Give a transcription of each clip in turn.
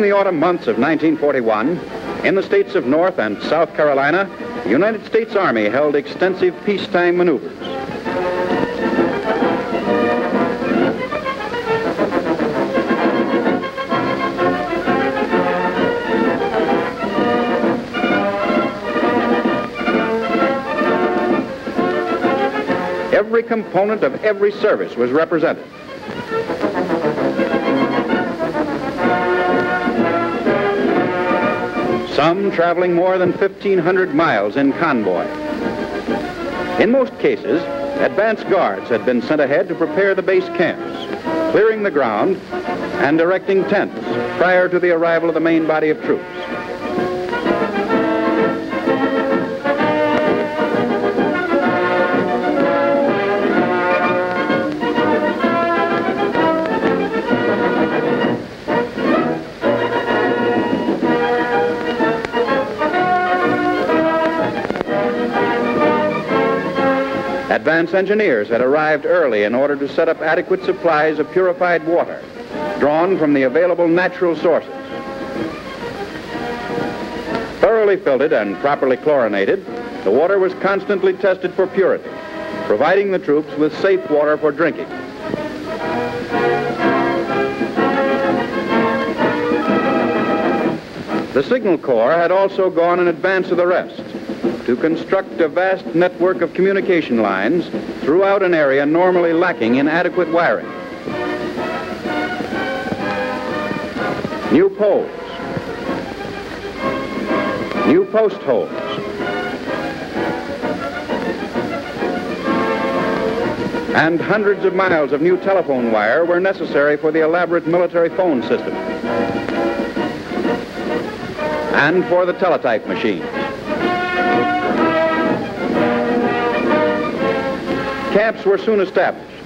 the autumn months of 1941, in the states of North and South Carolina, the United States Army held extensive peacetime maneuvers. Every component of every service was represented. Some traveling more than 1,500 miles in convoy. In most cases, advance guards had been sent ahead to prepare the base camps, clearing the ground and erecting tents prior to the arrival of the main body of troops. Engineers had arrived early in order to set up adequate supplies of purified water, drawn from the available natural sources. Thoroughly filtered and properly chlorinated, the water was constantly tested for purity, providing the troops with safe water for drinking. The Signal Corps had also gone in advance of the rest to construct a vast network of communication lines throughout an area normally lacking in adequate wiring. New poles, new post holes, and hundreds of miles of new telephone wire were necessary for the elaborate military phone system and for the teletype machines. Camps were soon established.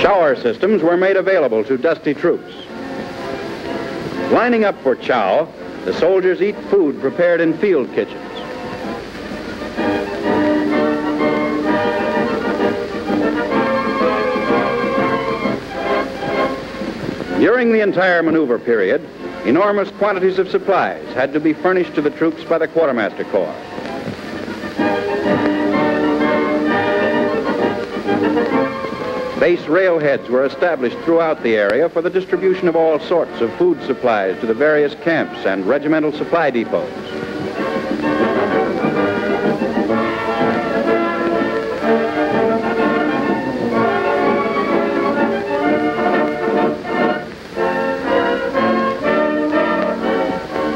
Shower systems were made available to dusty troops. Lining up for chow, the soldiers eat food prepared in field kitchens. During the entire maneuver period, enormous quantities of supplies had to be furnished to the troops by the Quartermaster Corps. Base railheads were established throughout the area for the distribution of all sorts of food supplies to the various camps and regimental supply depots.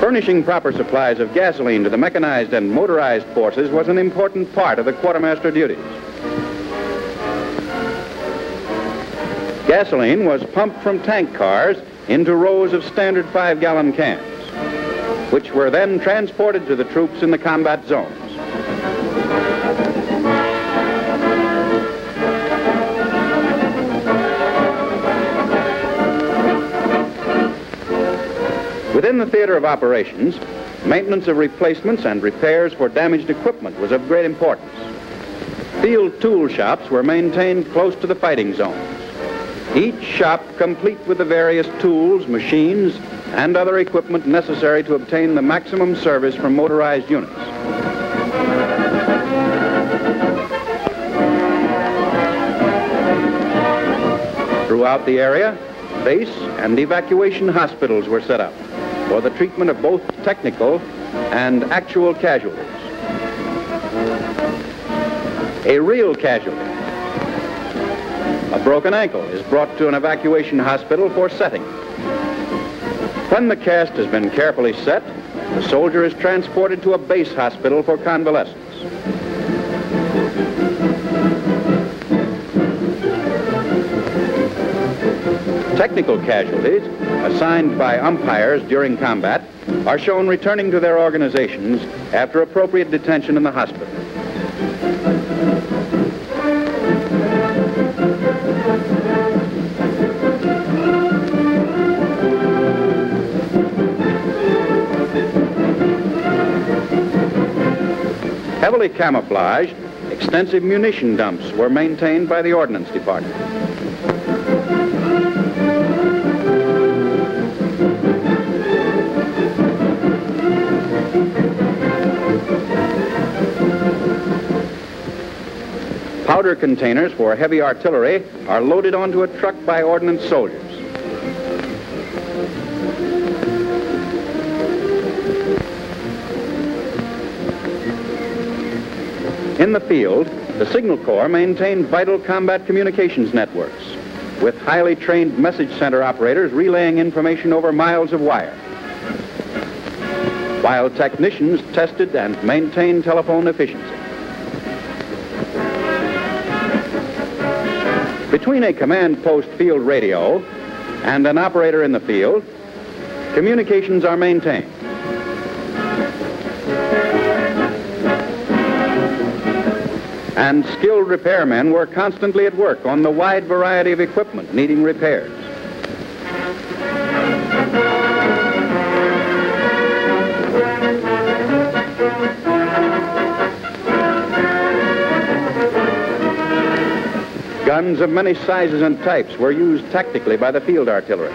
Furnishing proper supplies of gasoline to the mechanized and motorized forces was an important part of the quartermaster duties. Gasoline was pumped from tank cars into rows of standard five-gallon cans, which were then transported to the troops in the combat zones. Within the theater of operations, maintenance of replacements and repairs for damaged equipment was of great importance. Field tool shops were maintained close to the fighting zones. Each shop complete with the various tools, machines, and other equipment necessary to obtain the maximum service from motorized units. Throughout the area, base and evacuation hospitals were set up for the treatment of both technical and actual casualties. A real casualty a broken ankle is brought to an evacuation hospital for setting. When the cast has been carefully set, the soldier is transported to a base hospital for convalescence. Technical casualties, assigned by umpires during combat, are shown returning to their organizations after appropriate detention in the hospital. camouflaged, extensive munition dumps were maintained by the Ordnance Department. Powder containers for heavy artillery are loaded onto a truck by ordnance soldiers. In the field, the Signal Corps maintained vital combat communications networks with highly trained message center operators relaying information over miles of wire, while technicians tested and maintained telephone efficiency. Between a command post field radio and an operator in the field, communications are maintained. And skilled repairmen were constantly at work on the wide variety of equipment needing repairs. Guns of many sizes and types were used tactically by the field artillery.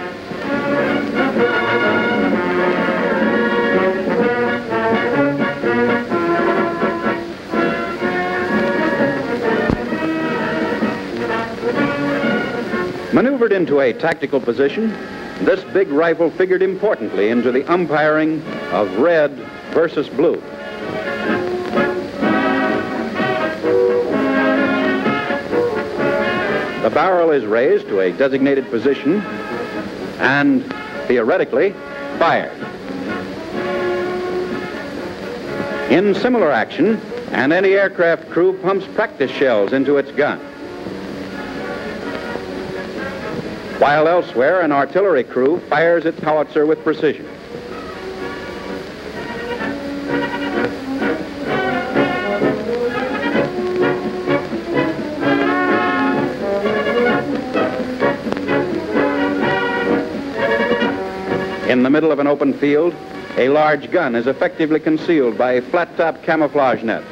Maneuvered into a tactical position, this big rifle figured importantly into the umpiring of red versus blue. The barrel is raised to a designated position and, theoretically, fired. In similar action, an anti-aircraft crew pumps practice shells into its gun. While elsewhere, an artillery crew fires its howitzer with precision. In the middle of an open field, a large gun is effectively concealed by a flat-top camouflage net.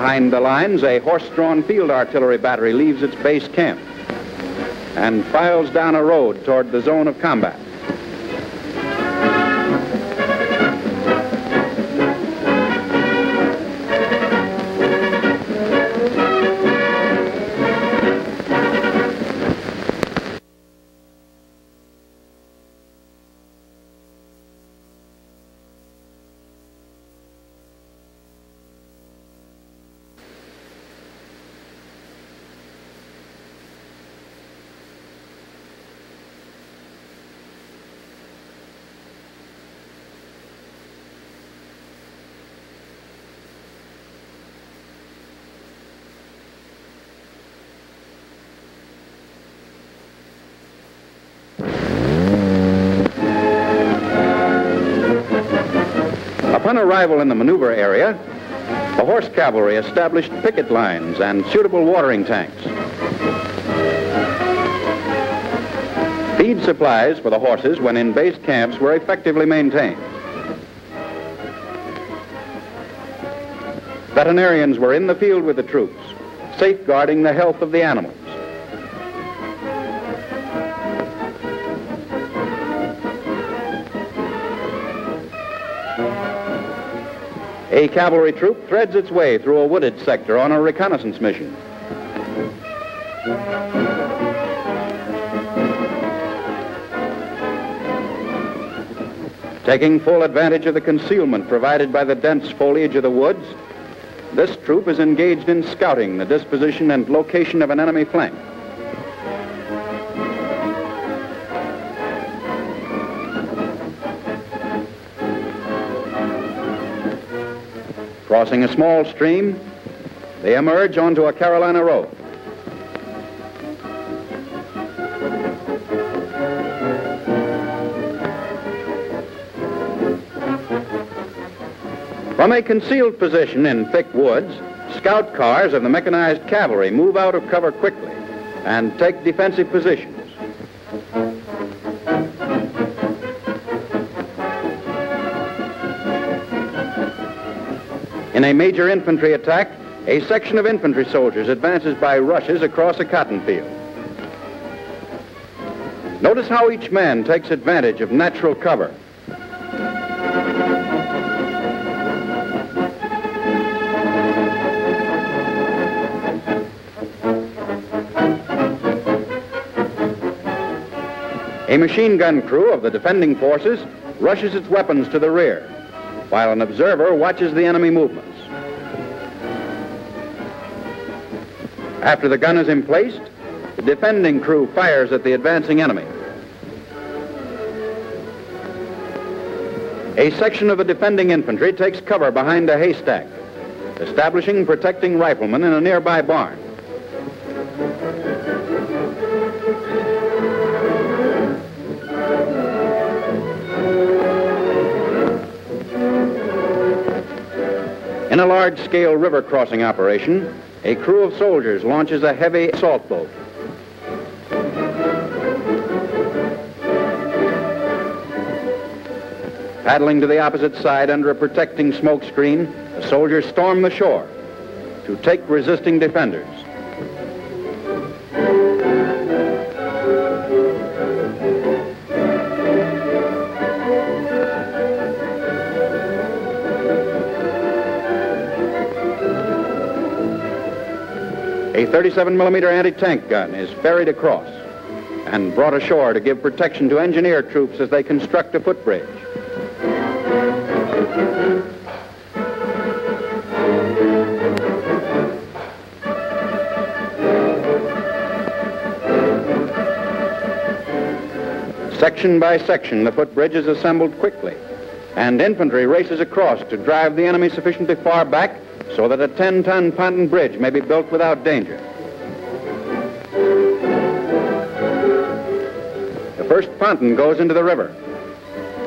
Behind the lines, a horse-drawn field artillery battery leaves its base camp and files down a road toward the zone of combat. Upon arrival in the maneuver area, the horse cavalry established picket lines and suitable watering tanks. Feed supplies for the horses when in base camps were effectively maintained. Veterinarians were in the field with the troops, safeguarding the health of the animals. A cavalry troop threads its way through a wooded sector on a reconnaissance mission. Taking full advantage of the concealment provided by the dense foliage of the woods, this troop is engaged in scouting the disposition and location of an enemy flank. Crossing a small stream, they emerge onto a Carolina road. From a concealed position in thick woods, scout cars of the mechanized cavalry move out of cover quickly and take defensive positions. In a major infantry attack, a section of infantry soldiers advances by rushes across a cotton field. Notice how each man takes advantage of natural cover. A machine gun crew of the defending forces rushes its weapons to the rear, while an observer watches the enemy movements. After the gun is emplaced, the defending crew fires at the advancing enemy. A section of the defending infantry takes cover behind a haystack, establishing protecting riflemen in a nearby barn. In a large-scale river crossing operation, a crew of soldiers launches a heavy assault boat. Paddling to the opposite side under a protecting smoke screen, the soldiers storm the shore to take resisting defenders. 37 millimeter anti-tank gun is ferried across and brought ashore to give protection to engineer troops as they construct a footbridge. Section by section, the footbridge is assembled quickly, and infantry races across to drive the enemy sufficiently far back so that a 10-ton ponton bridge may be built without danger. The first ponton goes into the river,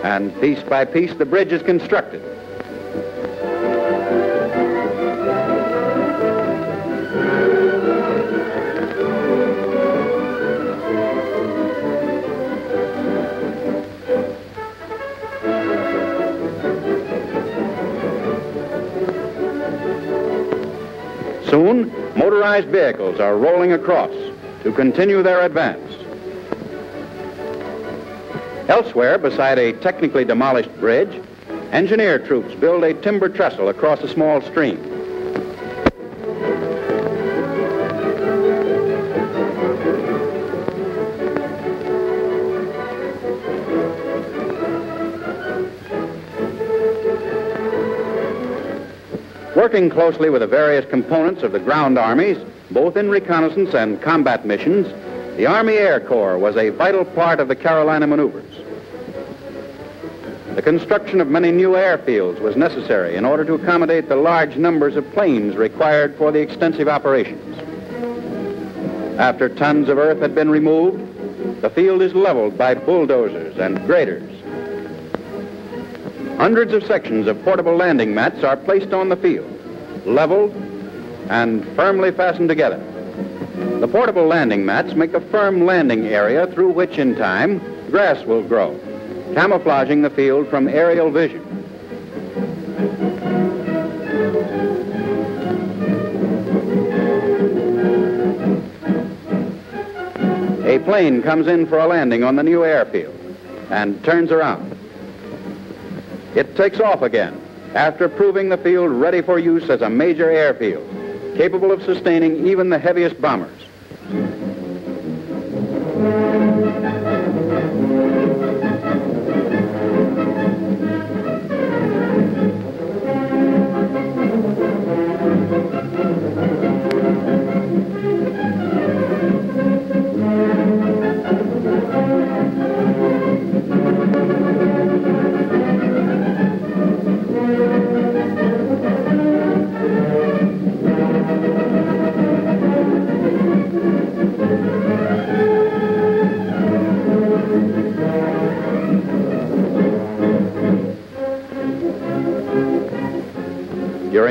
and piece by piece the bridge is constructed. Motorized vehicles are rolling across to continue their advance. Elsewhere, beside a technically demolished bridge, engineer troops build a timber trestle across a small stream. Working closely with the various components of the ground armies, both in reconnaissance and combat missions, the Army Air Corps was a vital part of the Carolina maneuvers. The construction of many new airfields was necessary in order to accommodate the large numbers of planes required for the extensive operations. After tons of earth had been removed, the field is leveled by bulldozers and graders. Hundreds of sections of portable landing mats are placed on the field, leveled, and firmly fastened together. The portable landing mats make a firm landing area through which, in time, grass will grow, camouflaging the field from aerial vision. A plane comes in for a landing on the new airfield and turns around. It takes off again after proving the field ready for use as a major airfield, capable of sustaining even the heaviest bombers.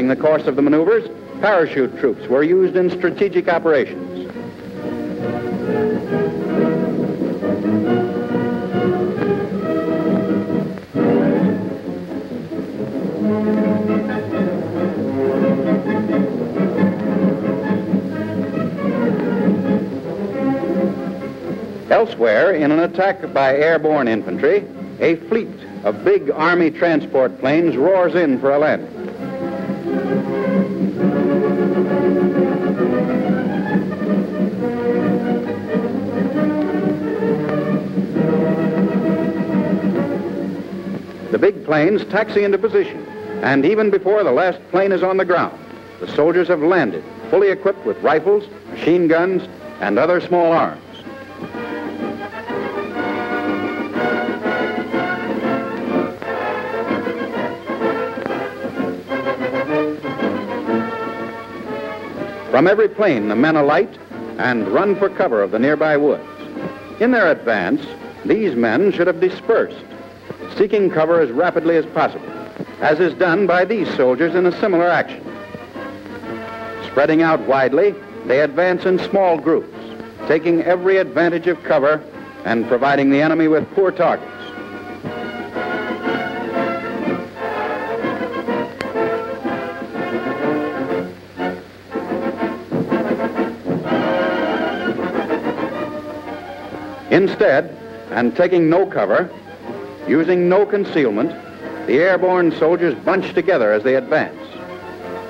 During the course of the maneuvers, parachute troops were used in strategic operations. Elsewhere, in an attack by airborne infantry, a fleet of big Army transport planes roars in for a landing. Big planes taxi into position, and even before the last plane is on the ground, the soldiers have landed, fully equipped with rifles, machine guns, and other small arms. From every plane, the men alight and run for cover of the nearby woods. In their advance, these men should have dispersed, seeking cover as rapidly as possible, as is done by these soldiers in a similar action. Spreading out widely, they advance in small groups, taking every advantage of cover and providing the enemy with poor targets. Instead, and taking no cover, using no concealment, the airborne soldiers bunch together as they advance.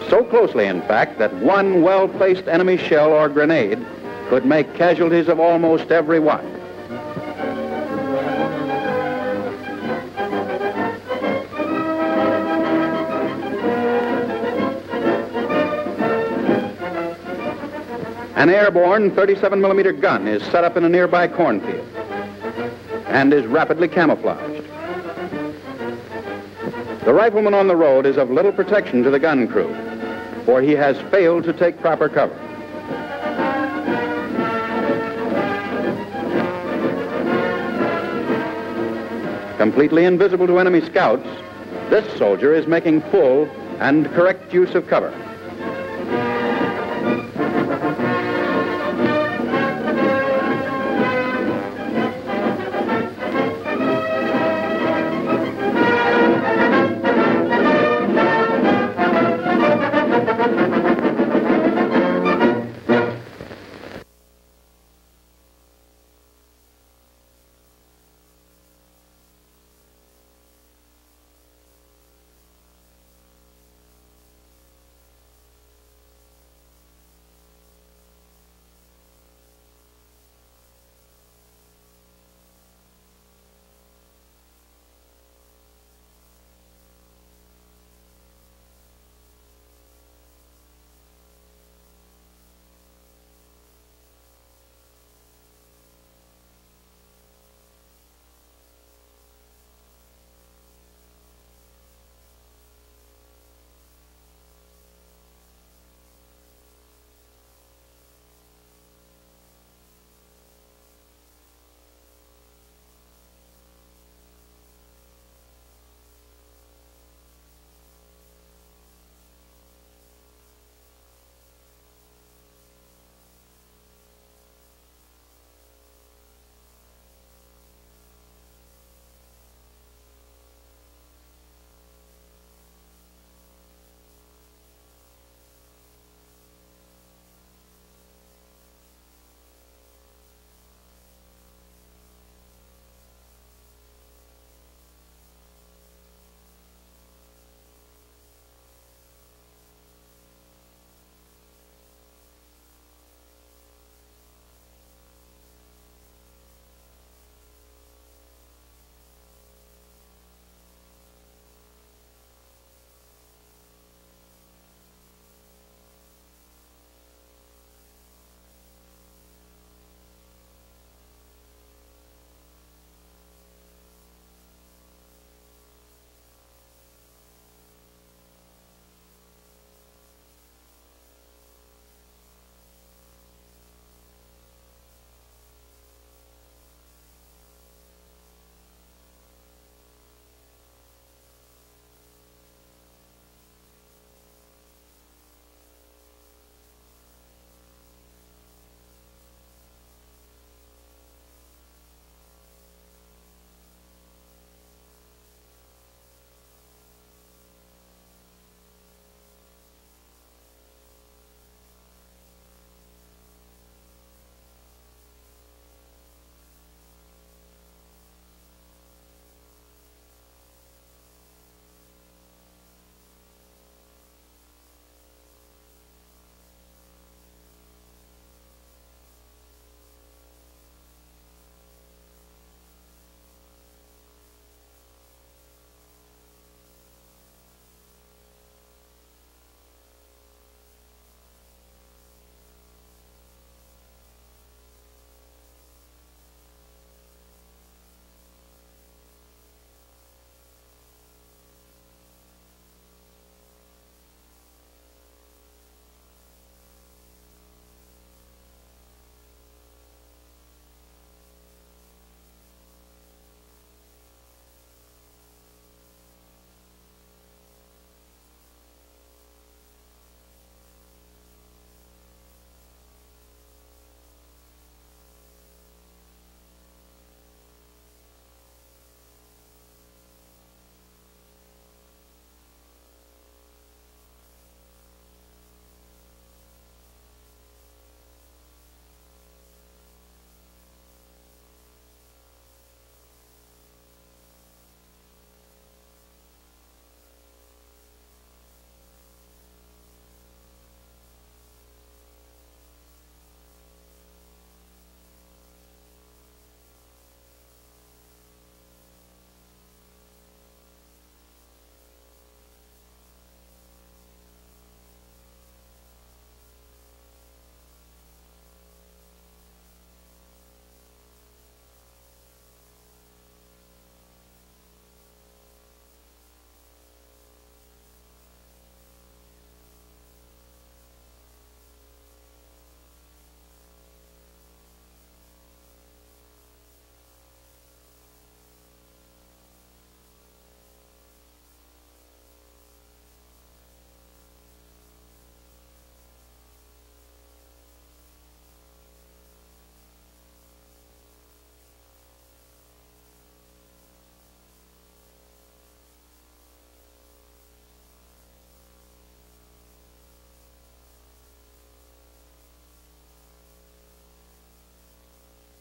So closely, in fact, that one well-placed enemy shell or grenade could make casualties of almost every one. An airborne 37 millimeter gun is set up in a nearby cornfield and is rapidly camouflaged. The rifleman on the road is of little protection to the gun crew, for he has failed to take proper cover. Completely invisible to enemy scouts, this soldier is making full and correct use of cover.